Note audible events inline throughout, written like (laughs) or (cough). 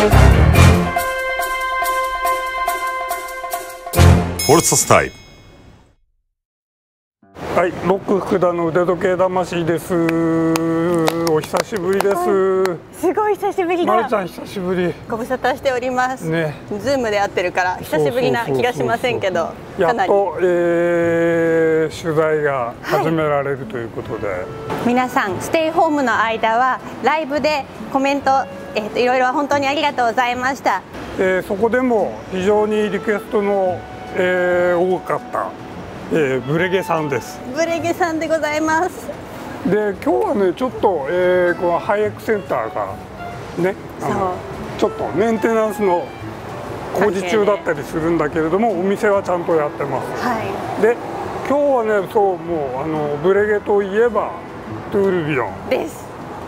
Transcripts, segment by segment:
フォルツァスタイルはい、ロック福田の腕時計魂です。お久しぶりです。すごい久しぶりだ。まるちゃん久しぶり。ご無沙汰しております、ね。ズームで会ってるから久しぶりな気がしませんけどやっと、えー、取材が始められるということで、皆さんステイホームの間はライブでコメント、えー、といろいろ本当にありがとうございました。えーそこでも非常にリクエストの、えー多かった、えーブレゲさんです。ブレゲさんでございますで今日はねちょっと、えーこのハイエックセンターがねちょっとメンテナンスの工事中だったりするんだけれどもお店はちゃんとやってます。はで今日はねそうもうあのブレゲといえばトゥールビヨン。いです。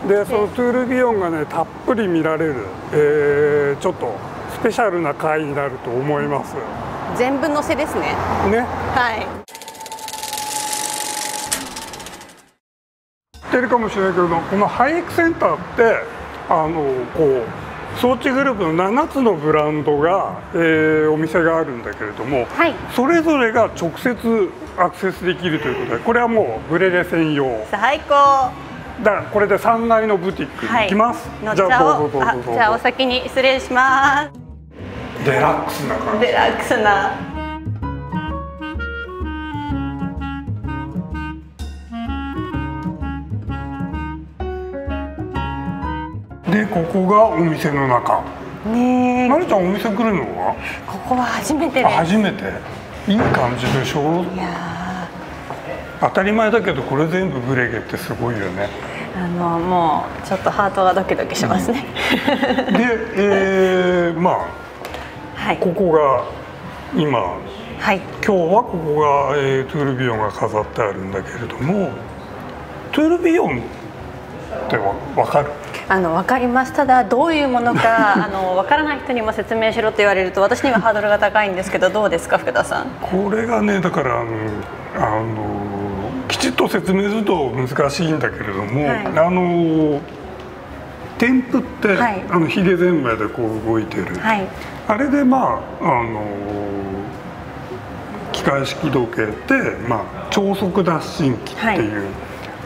でそのトゥールビヨンがねたっぷり見られる、えーちょっとスペシャルな回になると思います。全部載せですね。ね。はいってるかもしれないけどこのハイエックセンターってあのこう装置グループの7つのブランドが、えーお店があるんだけれども、はい。それぞれが直接アクセスできるということでこれはもうブレレ専用。最高。だからこれで3階のブティックに行きます、乗っちじゃあどうぞどうぞじゃあお先に失礼しまデラックスな感じ。すデラックスなでここがお店の中。ねえ。まるちゃんお店来るのは？ここは初めて初めて。いい感じでしょ？いや当たり前だけどこれ全部ブレゲってすごいよね。ーあのもうちょっとハートがドキドキしますね、で、えー、まはい。あここが今。はい。今日はここが、えートゥールビヨンが飾ってあるんだけれどもトゥールビヨンってわ分かる？あの分かります。ただどういうものか (laughs) あの分からない人にも説明しろと言われると私にはハードルが高いんですけどどうですか福田さん？これがねだからあのあのきちっと説明すると難しいんだけれども、はい。あの添付って、はい。あのヒゲゼンマイでこう動いてる、はい。あれでまああの機械式時計って、まあ、超速脱進機っていう、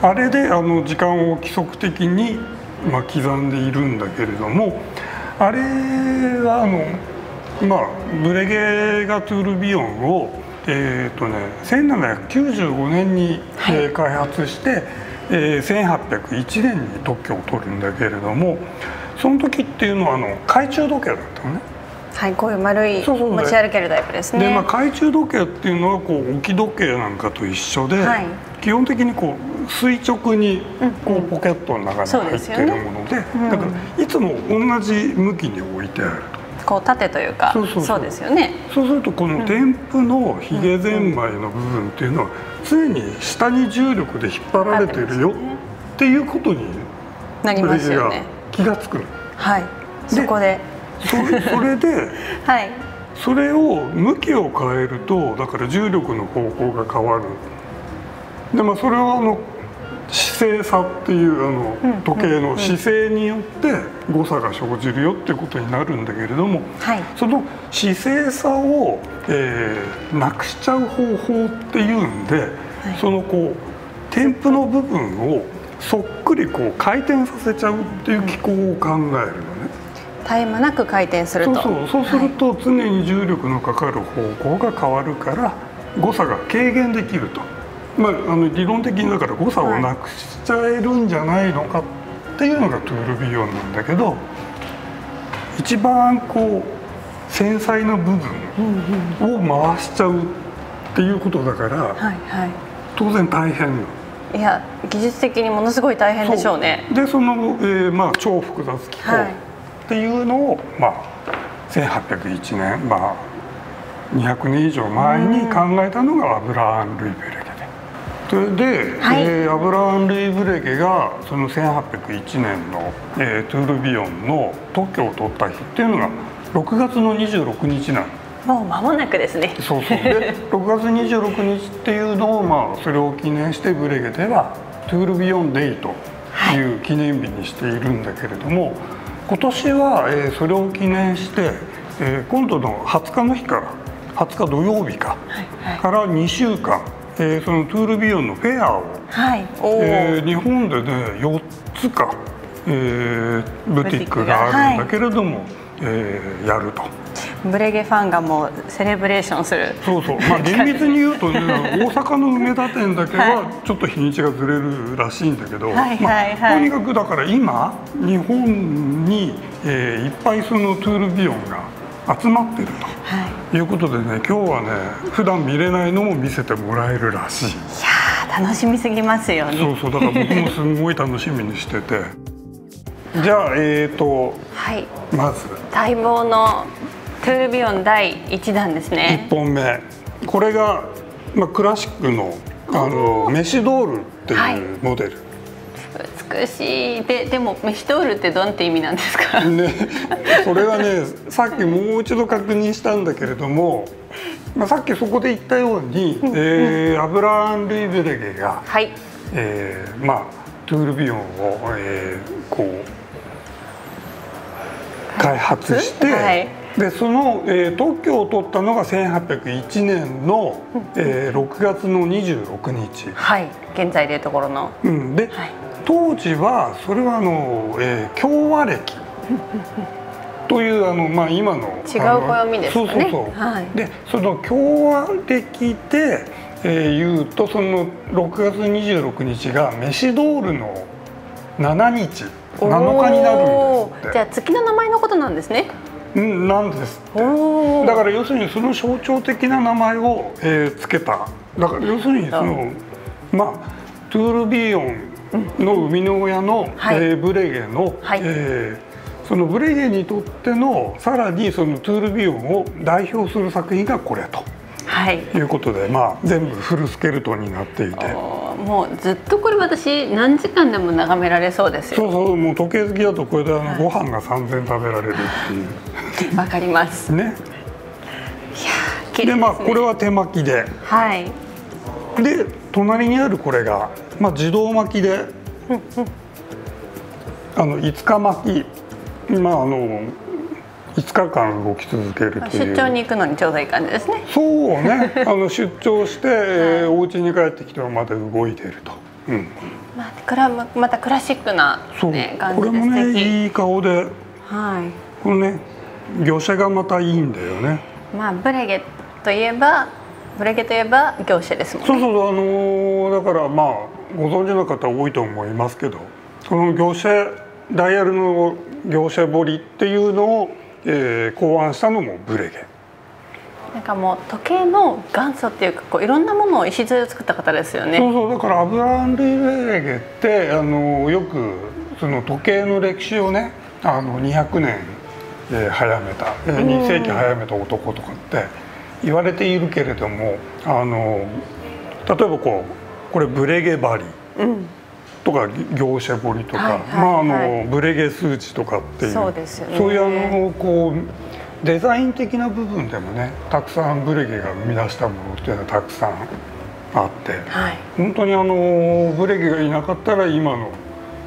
あれであの時間を規則的に、まあ、刻んでいるんだけれどもあれはあのまあブレゲがトゥールビヨンをえーとね、1795年に、はい。えー開発して、えー1801年に特許を取るんだけれどもその時っていうのはあの懐中時計だったのね。はいこういう丸いそうそう。持ち歩けるタイプですね。でまあ、懐中時計っていうのはこう置き時計なんかと一緒で、はい。基本的にこう垂直にこうポケットの中に入っているものでうん。だからいつも同じ向きに置いてある。こう縦というかそうですよね。とそうするとこの添付のヒゲゼンマイの部分っていうのは常に下に重力で引っ張られてるよっていうことになりますよね。気がつくの。はい。そこで。それそれで (laughs) はい。それを向きを変えるとだから重力の方向が変わる。でまあそれはあの姿勢差っていうあのうん時計の姿勢によって誤差が生じるよっていうことになるんだけれどもはい。その姿勢差を、えーなくしちゃう方法っていうんで、そのこう添付の部分をそっくりこう回転させちゃうっていう機構を考えるのね。絶え間なく回転すると。そうそう。そうすると常に重力のかかる方向が変わるから誤差が軽減できると、まあ、あの理論的にだから誤差をなくしちゃえるんじゃないのかっていうのがトゥールビヨンなんだけど一番こう繊細な部分を回しちゃうっていうことだからはいは当然大変。いいや技術的にものすごい大変でしょうねでその、えーまあ、超複雑機構はいっていうのを、まあ、1801年、まあ、200年以上前に考えたのがアブラーン・ルイ・ブレゲで。それで、はい。えーアブラーン・ルイ・ブレゲがその1801年の、えートゥールビヨンの特許を取った日っていうのが6月の26日なの。もう間もなくですね。そうそう。で (laughs) 6月26日っていうのをまあそれを記念してブレゲではトゥールビヨンデイという記念日にしているんだけれども、今年は、えーそれを記念して、えー今度の20日の日から20日土曜日か、はいから2週間、えーそのトゥールビヨンのフェアを、はい。えー日本でね4つか、えーブティックがあるんだけれども、えーやると。ブレゲファンがもうセレブレーションする。そうそう、まあ、(laughs) 厳密に言うとね (laughs) 大阪の梅田店だけはちょっと日にちがずれるらしいんだけど、はいはいまはい。あとにかくだから今日本に、えーいっぱいそのトゥールビヨンが集まってるはい。ということでね今日はね普段見れないのも見せてもらえるらしい。いやー楽しみすぎますよね。そうそうだから僕もすごい楽しみにしてて。じゃあえーとはい。まず。待望のトゥールビヨン第1弾ですね。1本目。これが、まあ、クラシックのあのメシドールってはい。いうモデル、美しい。ででもメシドールってどんって意味なんですか？ね、それはねさっきもう一度確認したんだけれども、まあ、さっきそこで言ったように、えーアブラーン・ルイ・ベレゲが、はい。えーまあ、トゥールビヨンを、えーこう開発して、はい。でその、えー特許を取ったのが1801年の、えー6月の26日。はい。現在でいうところの。うん、で、はい当時はそれはあの、えー共和歴 (laughs) というあの、まあ、今の違う暦ですかね。そうそうそう、はい。でその共和歴で、えー言うとその6月26日がメシドールの7日7日になるんですって。じゃあ月の名前のことなんですね。うんなんですだから要するにその象徴的な名前を、えーつけた。だから要するにそのまあトゥールビヨンの生みの親の、はい。えーブレゲの、はい。えーそのブレゲにとってのさらにそのトゥールビヨンを代表する作品がこれと。はい。いうことで、まあ、全部フルスケルトンになっていて。もうずっとこれ私何時間でも眺められそうですよ。そうそうもう時計好きだとこれであのご飯が3000食べられるっていう。(laughs) わかります。ね。綺麗でまあこれは手巻きで。はい。で隣にあるこれが、まあ、自動巻きであの5日巻き。まああの5日間動き続けるという。出張に行くのにちょうどいい感じですね。そうね。(laughs) あの出張して、えーお家に帰ってきてはまだ動いていると、うん、まあクラムまたクラシックな、そう、これもねいい顔で。はい。このね業者がまたいいんだよね。まあブレゲといえばブレゲといえば業者ですもんね。そうそうそう。あのーだからまあご存知の方多いと思いますけどこの業者ダイヤルの業者彫りっていうのを、えー考案したのもブレゲなんかもう時計の元祖っていうかこういろんなものを礎を作った方ですよね。そうそうだからアブラン・ルイ・ベレゲってあのよくその時計の歴史をねあの200年、えー早めた、えー2世紀早めた男とかって言われているけれどもあの例えばこうこれブレゲ針うん。とか業者彫りとか、まああはい。のブレゲ数値とかっていう。そうですよね。そういうあのこうデザイン的な部分でもねたくさんブレゲが生み出したものっていうのはたくさんあってはい。本当にあのブレゲがいなかったら今の、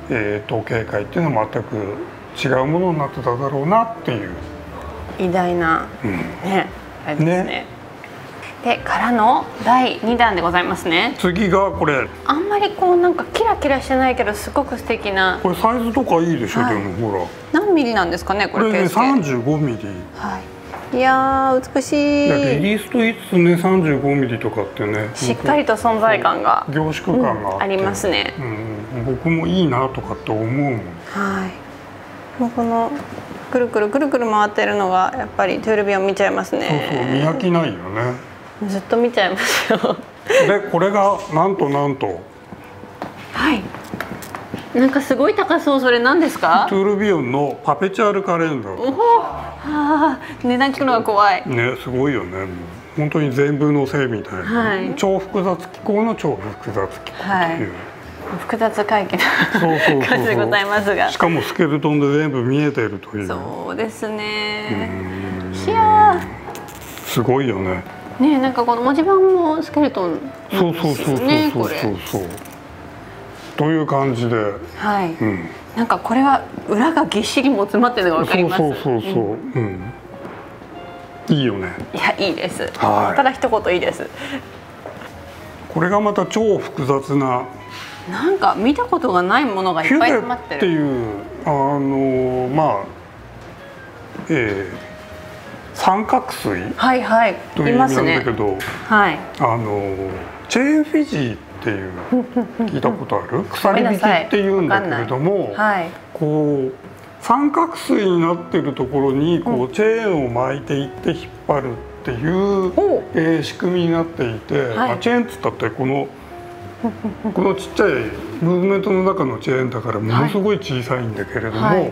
えー、時計界っていうのは全く違うものになってただろうなっていう、偉大なうん。ねあれですね。ねでからの第2弾でございますね。次がこれ。あんまりこうなんかキラキラしてないけどすごく素敵な。これサイズとかいいでしょ、はい。でもほら。何ミリなんですかねここれねれ計計35ミリ。はい。いやー美しい。やリいリースといつつね35ミリとかってねしっかりと存在感が。凝縮感がありますね。うん、僕もいいなとかって思うもん。はい。もうこのくるくるくるくる回ってるのがやっぱりトゥールビヨン見ちゃいますそうそう見ね飽きないよねずっと見ちゃいますよ。でこれがなんとなんと。はい。なんかすごい高そう。それ何ですか？トゥールビオンのパペチュアルカレンダー。おほはあ値段聞くのが怖い。ねすごいよね。本当に全部のせいみたいな、はい。超複雑。機構の超複雑機構っていう、複雑回帰そうそうそうな (laughs) 感じでございますが。しかもスケルトンで全部見えているという。そうですね。いやすごいよね。ーねなんかこの文字盤もスケルトンそうそうそうそうねそう。これ。そうという感じで、はい。うん、なんかこれは裏がぎっしりも詰まってるのがわかります。そうそうそうそう、うん。いいよね。いやいいです、はい。ただ一言いいです。これがまた超複雑な。なんか見たことがないものがいっぱい詰まってる。っていうあのまあえー三角錐はいはい。という意味なんだけど、はい。あのチェーンフィジーっていう (laughs) 聞いたことある？鎖引きっていうんだけれども、はい。こう三角錐になってるところにこうチェーンを巻いていって引っ張るっていう、ほえー仕組みになっていて、はい。まあ、チェーンっつったってこの (laughs) このちっちゃいムーブメントの中のチェーンだからものすごい小さいんだけれども、はい。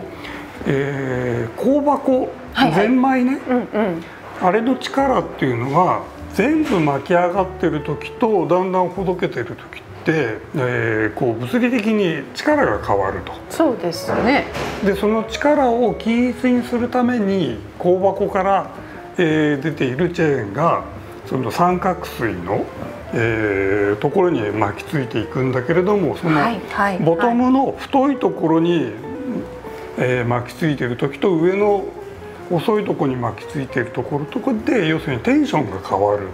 えー香箱はいはい。ゼンマイね、うんうん。あれの力っていうのは全部巻き上がってる時とだんだんほどけてる時って、えーこう物理的に力が変わると。そうですね。でその力を均一にするために香箱から、えー出ているチェーンがその三角錐の、えーところに巻きついていくんだけれどもそのボトムの太いところに、えー巻きついている時と上の細いところに巻きついているところとかで要するにテンションが変わる。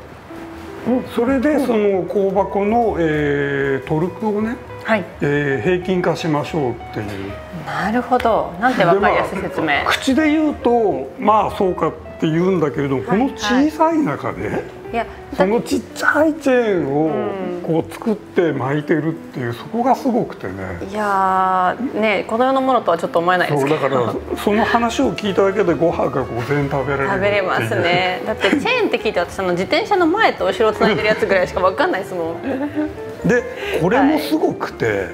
それでその香箱の、えートルクをね、はい。えー平均化しましょうっていう。なるほど。なんてわかりやすい説明。でまあ口で言うとまあそうかって言うんだけれども、この小さい中でい。やそのちっちゃいチェーンをうん。こう作って巻いてるっていうそこがすごくてね。いやーねこの世のものとはちょっと思えないですけど。そうだから (laughs) その話を聞いただけでご飯が午前食べられる食べれますね。だってチェーンって聞いて私あの自転車の前と後ろをつないでるやつぐらいしかわかんないですもん。でこれもすごくて、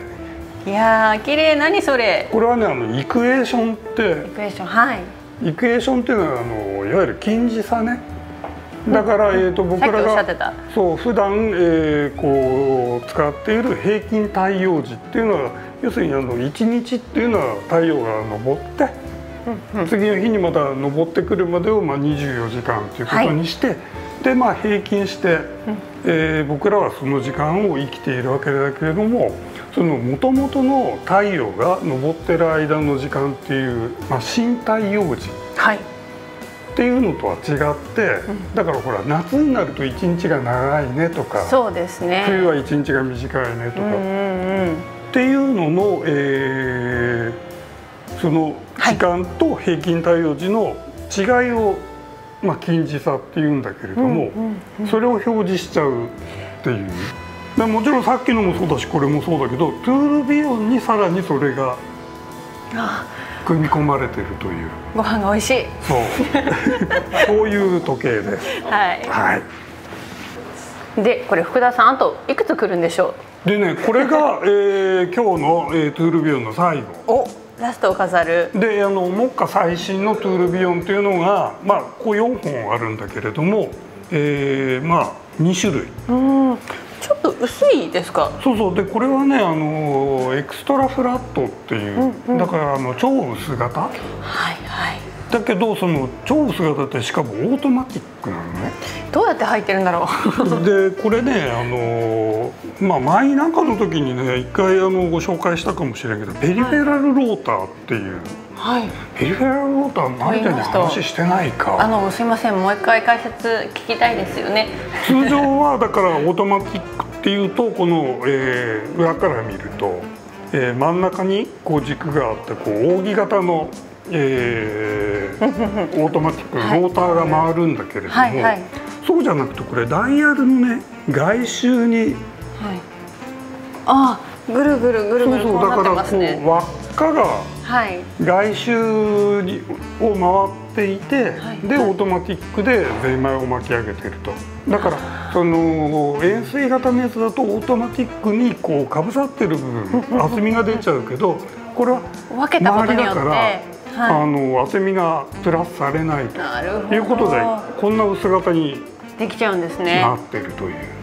いやー綺麗。何それ。これはねあのイクエーションって。エクエーションはいイクエーションっていうのはあのいわゆる近似差ね。だから、えー、と僕らがた。そう普段、えーこう使っている平均太陽時っていうのは要するにあの1日っていうのは太陽が昇って、次の日にまた昇ってくるまでを、まあ、24時間ということにして、でまあ平均して、えー僕らはその時間を生きているわけだけれどもその元々の太陽が昇ってる間の時間っていう、まあ、新太陽時はい。っていうのとは違って、だからほら夏になると一日が長いねとかそうですね。冬は一日が短いねとか、うんうんうん。っていうのの、えーその時間と平均太陽時の違いを、まあ、近似差っていうんだけれども、それを表示しちゃうっていう。でもちろんさっきのもそうだしこれもそうだけどトゥールビヨンにさらにそれがあ組み込まれてるという。ご飯が美味しい。そう。(laughs) そういう時計です。はい。はい。でこれ福田さんあといくつ来るんでしょでねこれが、えー今日の、えートゥールビヨンの最後。うおラストを飾る。であの目下最新のトゥールビヨンというのがまあこう4本あるんだけれども、えーまあ2種類。うんちょっと薄いですか？そうそう。でこれはねあのエクストラフラットっていう、だからあの超薄型？はいはい。だけどその超薄型ってしかもオートマティックなのね。どうやって入ってるんだろう？(laughs) でこれねあのまあ前なんかの時にね一回あのご紹介したかもしれんけどペリフェラルローターっていう、はいペリフェラルローターマルちゃんに話してないあかのすいません。もう一回解説聞きたいですよね。通常はだからオートマティックっていうとこの、えー裏から見ると、えー真ん中にこう軸があってこう扇形の、えー (laughs) オートマティックはい。ローターが回るんだけれども、はいはい。そうじゃなくてこれダイヤルのね外周にはい。あぐるぐるぐるぐるこうなってだからこますね。う輪っかがはい。外周にを回っていて、はい。でオートマティックでゼンマイを巻き上げてると。だからその円錐型のやつだとオートマティックにこうかぶさってる部分厚みが出ちゃうけどこれは周りだから、はあの厚みがプラスされないい、ということでこんな薄型にできちゃうんですね。なってるという。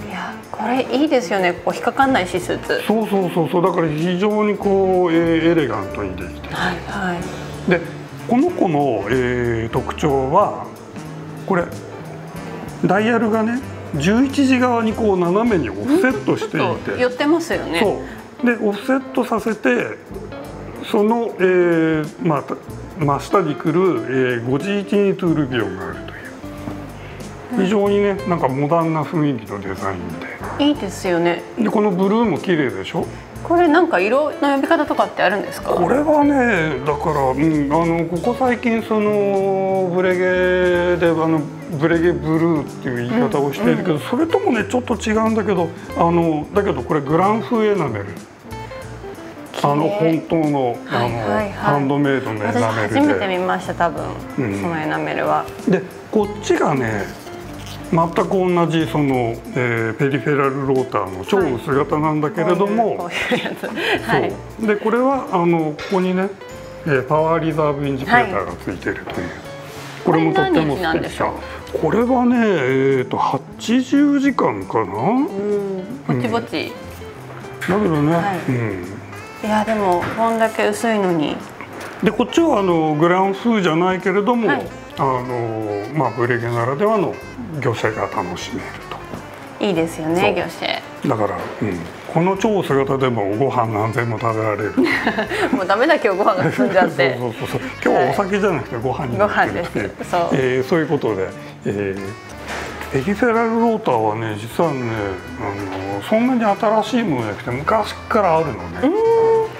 これいいですよね。ここ引っかかんないしスーツ。そうそうそうそう。だから非常にこう、えーエレガントにできて。るはいはい。でこの子の、えー特徴はこれダイヤルがね11時側にこう斜めにオフセットしていちょっと寄てってますよね。そう。でオフセットさせてその、えーまあた真下に来る、えー、5時位置にトゥールビヨンがあるという。非常にねなんかモダンな雰囲気のデザインでいいですよね。でこのブルーも綺麗でしょ？これなんか色の呼び方とかってあるんですか？これはねだから、うん、あのここ最近そのブレゲであのブレゲブルーっていう言い方をしているけど、それともねちょっと違うんだけどあのだけどこれグランフエナメル。あの本当のあの、はいはいはい。ハンドメイドのエ私ナメル初めてで見ました多分、うん。そのエナメルは。でこっちがね全く同じその、えーペリフェラルローターの超薄型なんだけれども、でこれはあのここにね、えーパワーリザーブインジケーターがついてるという、これもとっても素敵さでしょこれはねえー、と80時間かな？うん。ぼちぼち、だけどね、はい。うん。いやでもこんだけ薄いのに。でこっちはあのグランフーじゃないけれども、はいあのまあ、ブレゲならではの魚シェが楽しめるいいですよねそう。魚シェとだから、うん、この超姿でもご飯何千も食べられる。(laughs) もうダメだ今日ご飯が進んじゃって。そうそうそう今日はお酒じゃなくてご飯になってるっていう。ご飯です。そう。えーそういうことで、えーペリフェラルローターはね実はねあのそんなに新しいものじゃなくて昔からあるのね。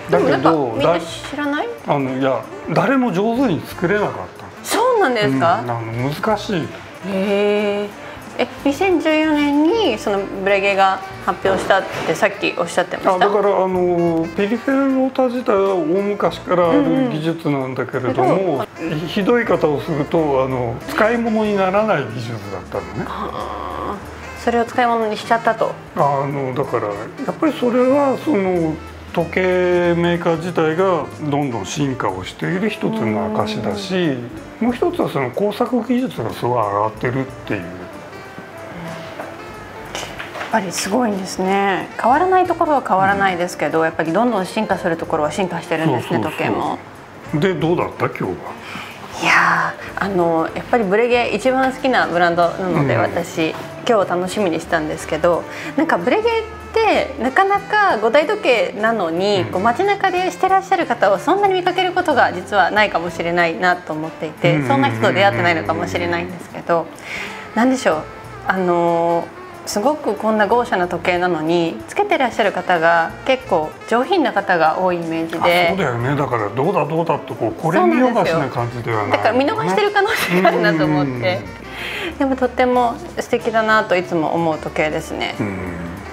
だけどみんなだ知らない？あのいや誰も上手に作れなかったなんですか、うんあの難しい。へええ2014年にそのブレゲが発表したってさっきおっしゃってました？あだからあのペリフェラルローター自体は大昔からある技術なんだけれども、ひどい言い方をするとあの使い物にならない技術だったのね。それを使い物にしちゃったと。あのだからやっぱりそれはその時計メーカー自体がどんどん進化をしている一つの証だしもう一つはその工作技術がすごい上がってるっていう。やっぱりすごいんですね。変わらないところは変わらないですけど、やっぱりどんどん進化するところは進化してるんですね時計も。でどうだった？今日は？いやーあのやっぱりブレゲ一番好きなブランドなので、うん。私今日楽しみにしたんですけどなんかブレゲってなかなか五大時計なのに、うん。こう街中でしてらっしゃる方をそんなに見かけることが実はないかもしれないなと思っていて、うん。そんな人と出会ってないのかもしれないんですけど何でしょう？あのすごくこんな豪華な時計なのにつけてらっしゃる方が結構上品な方が多いイメージあでそうだよね。だからどうだどうだとこうこれ見よがしな感じではない、だから見逃してる可能性があるなと思って。でもとっても素敵だなといつも思う時計ですね。う。ん。い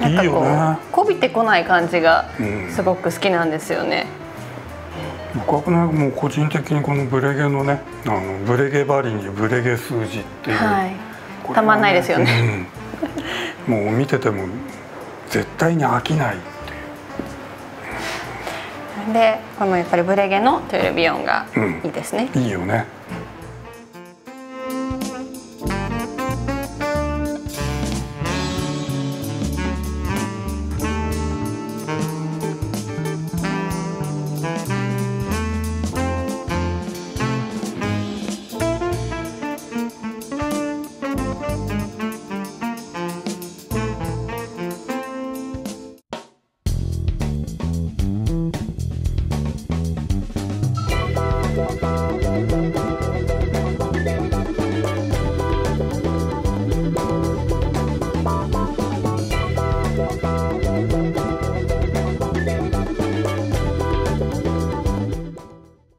なんかこいよね。うこびてこない感じがうん。すごく好きなんですよね。僕はねもう個人的にこのブレゲのねあのブレゲバリにブレゲ数字っていう、はい。これはたまんないですよね。うん、もう見てても絶対に飽きない。でこのやっぱりブレゲのトゥールビヨンがうん。いいですね。いいよね